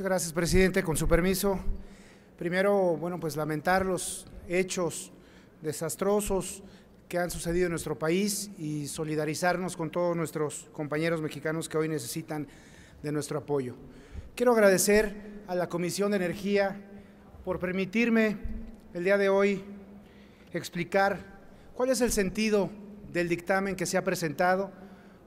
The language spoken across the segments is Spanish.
Muchas gracias, presidente. Con su permiso, primero, bueno, pues lamentar los hechos desastrosos que han sucedido en nuestro país y solidarizarnos con todos nuestros compañeros mexicanos que hoy necesitan de nuestro apoyo. Quiero agradecer a la Comisión de Energía por permitirme el día de hoy explicar cuál es el sentido del dictamen que se ha presentado.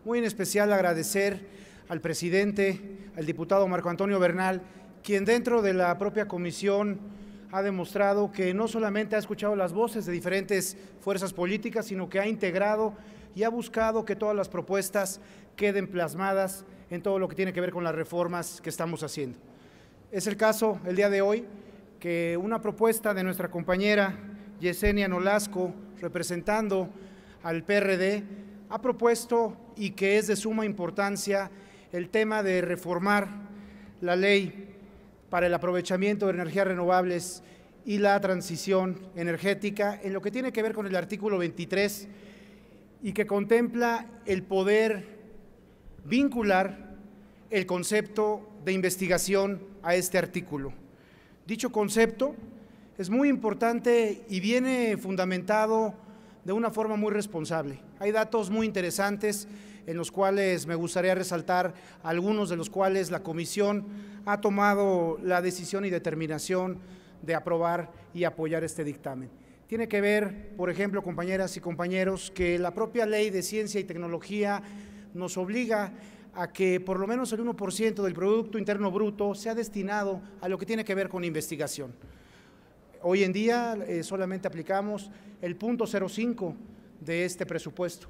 Muy en especial agradecer al presidente, al diputado Marco Antonio Bernal, quien dentro de la propia comisión ha demostrado que no solamente ha escuchado las voces de diferentes fuerzas políticas, sino que ha integrado y ha buscado que todas las propuestas queden plasmadas en todo lo que tiene que ver con las reformas que estamos haciendo. Es el caso el día de hoy que una propuesta de nuestra compañera Yesenia Nolasco, representando al PRD, ha propuesto y que es de suma importancia el tema de reformar la ley para el aprovechamiento de energías renovables y la transición energética en lo que tiene que ver con el artículo 23 y que contempla el poder vincular el concepto de investigación a este artículo. Dicho concepto es muy importante y viene fundamentado de una forma muy responsable. Hay datos muy interesantes en los cuales me gustaría resaltar algunos de los cuales la comisión ha tomado la decisión y determinación de aprobar y apoyar este dictamen. Tiene que ver, por ejemplo, compañeras y compañeros, que la propia ley de ciencia y tecnología nos obliga a que por lo menos el 1% del Producto Interno Bruto sea destinado a lo que tiene que ver con investigación. Hoy en día eh, solamente aplicamos el punto 05 de este presupuesto.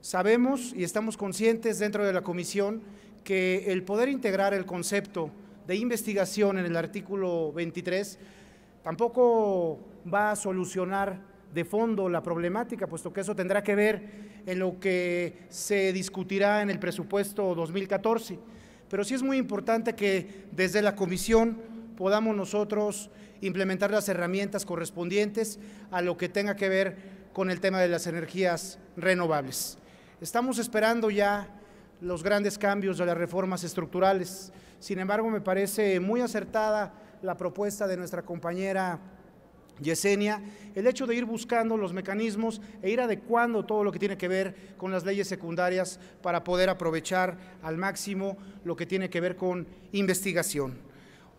Sabemos y estamos conscientes dentro de la comisión que el poder integrar el concepto de investigación en el artículo 23 tampoco va a solucionar de fondo la problemática, puesto que eso tendrá que ver en lo que se discutirá en el presupuesto 2014. Pero sí es muy importante que desde la comisión podamos nosotros implementar las herramientas correspondientes a lo que tenga que ver con el tema de las energías renovables. Estamos esperando ya los grandes cambios de las reformas estructurales. Sin embargo, me parece muy acertada la propuesta de nuestra compañera Yesenia, el hecho de ir buscando los mecanismos e ir adecuando todo lo que tiene que ver con las leyes secundarias para poder aprovechar al máximo lo que tiene que ver con investigación.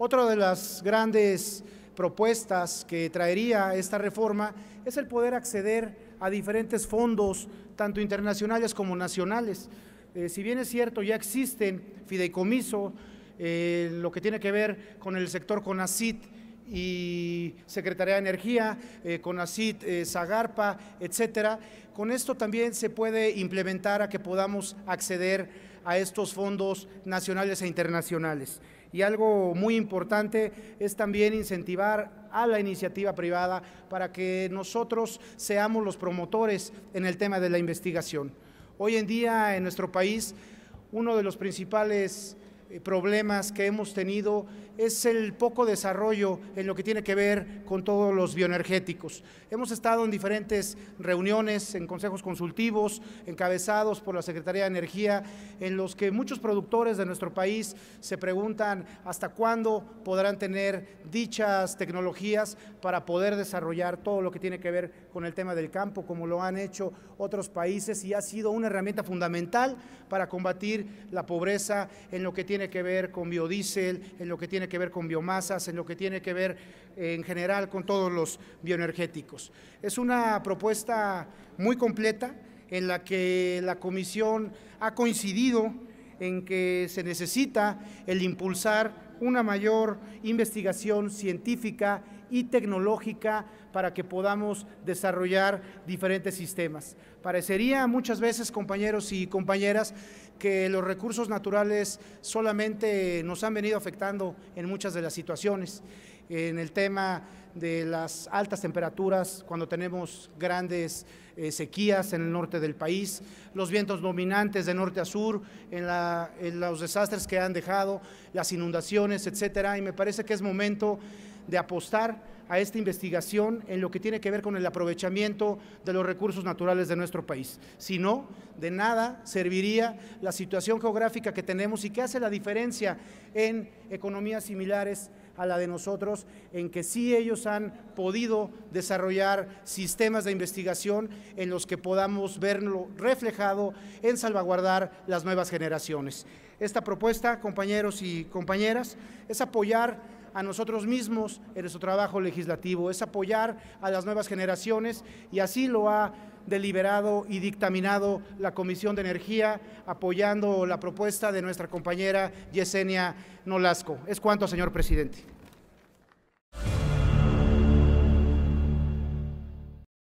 Otra de las grandes propuestas que traería esta reforma es el poder acceder a diferentes fondos, tanto internacionales como nacionales. Eh, si bien es cierto, ya existen fideicomiso, eh, lo que tiene que ver con el sector CONACIT y Secretaría de Energía, eh, CONACIT, Zagarpa, etcétera. Con esto también se puede implementar a que podamos acceder a estos fondos nacionales e internacionales. Y algo muy importante es también incentivar a la iniciativa privada para que nosotros seamos los promotores en el tema de la investigación. Hoy en día en nuestro país uno de los principales problemas que hemos tenido es el poco desarrollo en lo que tiene que ver con todos los bioenergéticos. Hemos estado en diferentes reuniones, en consejos consultivos, encabezados por la Secretaría de Energía, en los que muchos productores de nuestro país se preguntan hasta cuándo podrán tener dichas tecnologías para poder desarrollar todo lo que tiene que ver con el tema del campo, como lo han hecho otros países, y ha sido una herramienta fundamental para combatir la pobreza en lo que tiene que ver con biodiesel, en lo que tiene que ver con biomasas, en lo que tiene que ver eh, en general con todos los bioenergéticos. Es una propuesta muy completa en la que la Comisión ha coincidido en que se necesita el impulsar una mayor investigación científica y tecnológica para que podamos desarrollar diferentes sistemas. Parecería muchas veces, compañeros y compañeras, que los recursos naturales solamente nos han venido afectando en muchas de las situaciones. En el tema de las altas temperaturas, cuando tenemos grandes eh, sequías en el norte del país, los vientos dominantes de norte a sur, en, en los desastres que han dejado, las inundaciones, etcétera. Y me parece que es momento de apostar a esta investigación en lo que tiene que ver con el aprovechamiento de los recursos naturales de nuestro país. Si no, de nada serviría la situación geográfica que tenemos y que hace la diferencia en economías similares a la de nosotros, en que sí ellos han podido desarrollar sistemas de investigación en los que podamos verlo reflejado en salvaguardar las nuevas generaciones. Esta propuesta, compañeros y compañeras, es apoyar a nosotros mismos en nuestro trabajo legislativo, es apoyar a las nuevas generaciones y así lo ha deliberado y dictaminado la Comisión de Energía, apoyando la propuesta de nuestra compañera Yesenia Nolasco. Es cuanto, señor presidente.